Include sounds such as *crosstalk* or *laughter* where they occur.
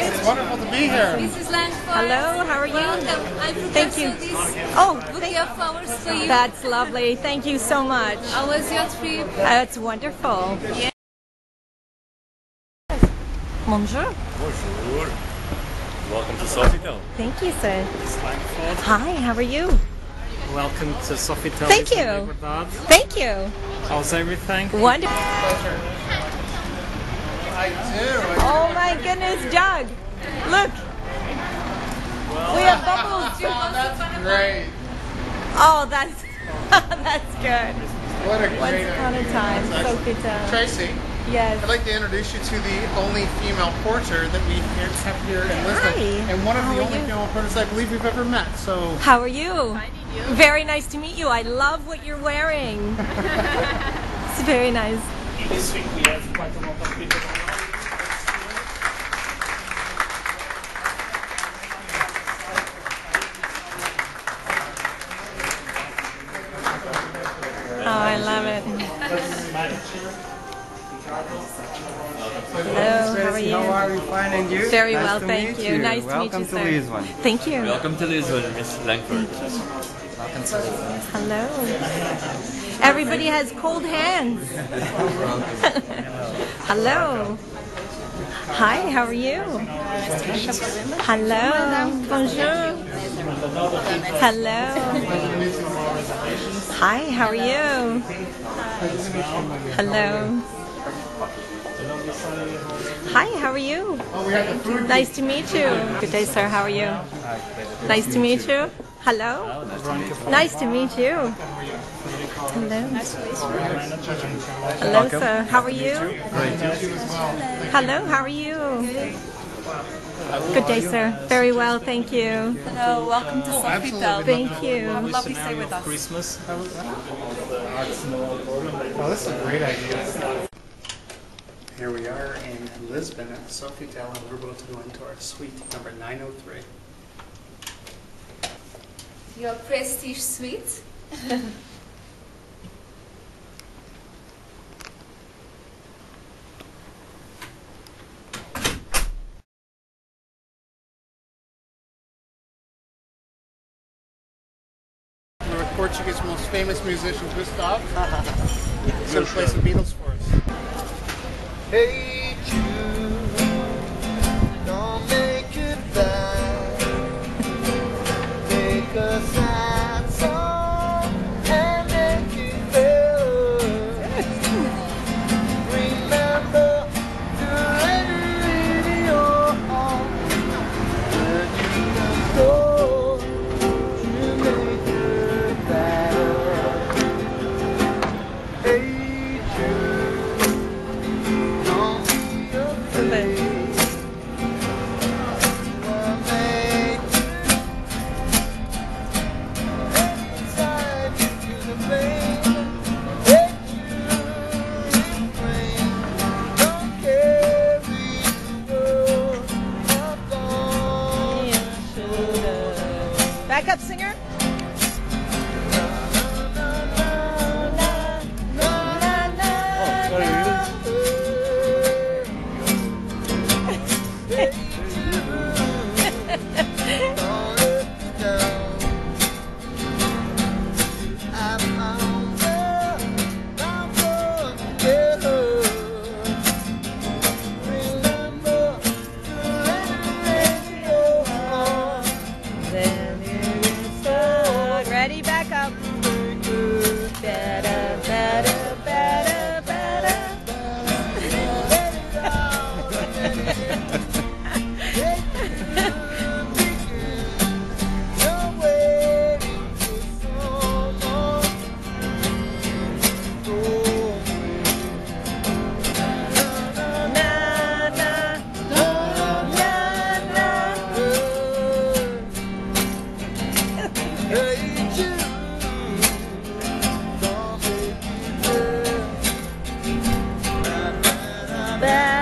It's wonderful to be here. Mrs. Langford. Hello, how are you? Welcome. Thank you. This Oh, bouquet of flowers for you. that's lovely. Thank you so much. How was your trip? That's wonderful. Yeah. Bonjour. Bonjour. Welcome to Sofitel. Thank you, sir. Hi, how are you? Welcome to Sofitel. Thank Isla you. Liberdade. Thank you. How's everything? Wonderful. I do. Oh my goodness, Doug. Look. We have bubbles. *laughs* Oh, that's great. Oh, that's *laughs* that's good. What a great Once great upon a idea. time, That's excellent. Sofitel. Traci, Yes. I'd like to introduce you to the only female porter that we here- have here in Lisbon. Hi. And one of How the only you? female porters I believe we've ever met. So How are you? Very nice to meet you. I love what you're wearing. *laughs* it's very nice. This week we have quite a lot of people. Oh, I love it. Hello, how are you? How are you? Fine, and you? Very Nice well, to thank meet you. Nice Welcome to meet you, to sir. Lisbon. Thank you. Welcome to Lisbon, Mrs. Langford. Hello. Everybody has cold hands. *laughs* Hello. Hi, how are you? Hello. Bonjour. Hello. Hi, how are you? Hello. Hi, how are you? Nice to meet you. Good day, sir. How are you? Nice to meet you. Hello. Nice to meet you. Hello. Hello, sir. How are you? Hello, how are you? Good day, sir. Very well, thank you. Hello, welcome to oh, Sofitel. Thank you. Lovely to stay with us. Christmas. Oh, this is a great idea. Here we are in Lisbon at the Sofitel, and we're about to go into our suite number 903. Your prestige suite. We're Portugue's most famous musician, Gustav. *laughs* He's going to play some Beatles for us. Hey shoulders. Back up, singer. Better.